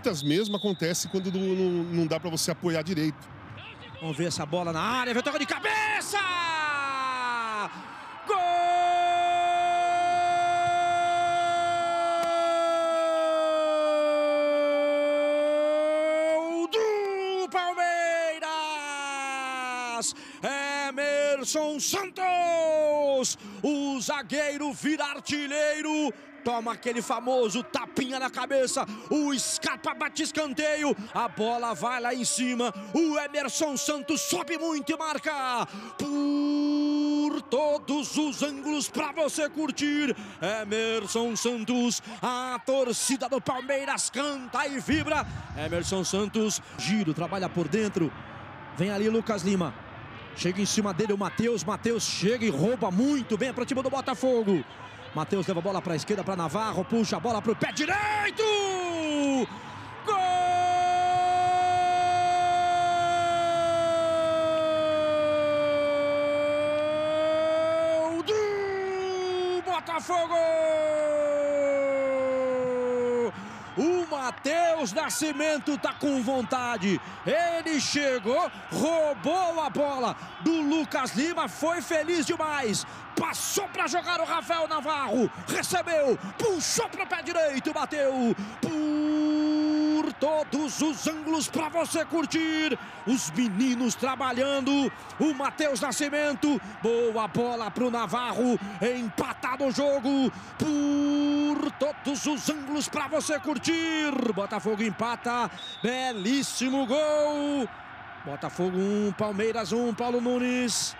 Muitas mesmo acontece quando não, não, não dá para você apoiar direito. Vamos ver essa bola na área, vem toca de cabeça! Emerson Santos! O zagueiro vira artilheiro toma aquele famoso tapinha na cabeça, o escapa, bate escanteio, a bola vai lá em cima, o Emerson Santos sobe muito e marca por todos os ângulos para você curtir. Emerson Santos, a torcida do Palmeiras canta e vibra. Emerson Santos, giro, trabalha por dentro. Vem ali Lucas Lima. Chega em cima dele o Matheus. Matheus chega e rouba muito bem para o time do Botafogo. Matheus leva a bola para a esquerda para Navarro, puxa a bola para o pé direito! Gol do Botafogo! Matheus Nascimento tá com vontade. Ele chegou, roubou a bola do Lucas Lima, foi feliz demais. Passou para jogar o Rafael Navarro, recebeu, puxou para o pé direito, bateu. Por todos os ângulos para você curtir. Os meninos trabalhando. O Matheus Nascimento, boa bola para o Navarro, empatado o jogo. Por todos os ângulos para você curtir. Botafogo empata, belíssimo gol. Botafogo 1, um, Palmeiras 1, um, Paulo Nunes.